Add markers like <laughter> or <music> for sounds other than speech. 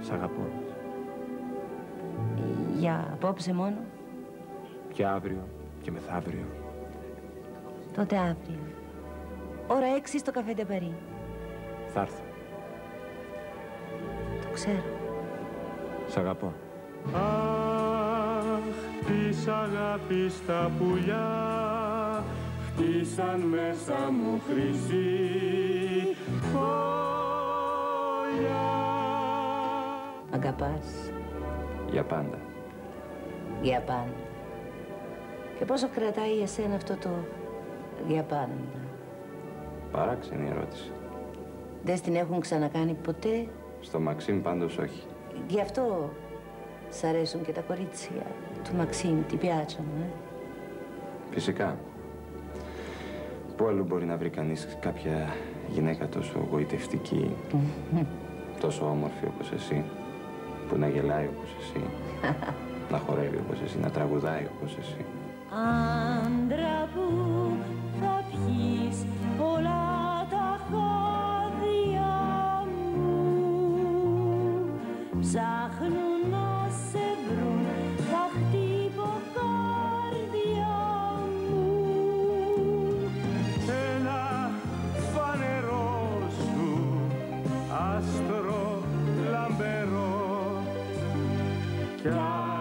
Σ' αγαπώ. Για απόψε μόνο. Και αύριο και μεθαύριο. Τότε αύριο. Ώρα έξι στο καφέ Ντεπαρί. Θα έρθω. Το ξέρω. Σ' αγαπώ. Αχ, της αγάπης τα πουλιά χτίσαν μέσα μου χρυσή αγαπάς; Για πάντα. Για πάντα. Και πόσο κρατάει εσένα αυτό το για πάντα. Παράξενη ερώτηση. Δεν στην έχουν ξανακάνει ποτέ; Στο Μαξίμ πάντως όχι. Γι' αυτό σ' αρέσουν και τα κορίτσια του Μαξίμ, τι πιάτσοno, ε. Φυσικά. Πού αλλού μπορεί να βρει κανείς κάποια γυναίκα τόσο γοητευτική, τόσο όμορφη όπως εσύ, που να γελάει όπως εσύ, <laughs> να χορεύει όπως εσύ, να τραγουδάει όπως εσύ. Άντρα που θα πιείς όλα τα χάδια μου ψάχνουν God.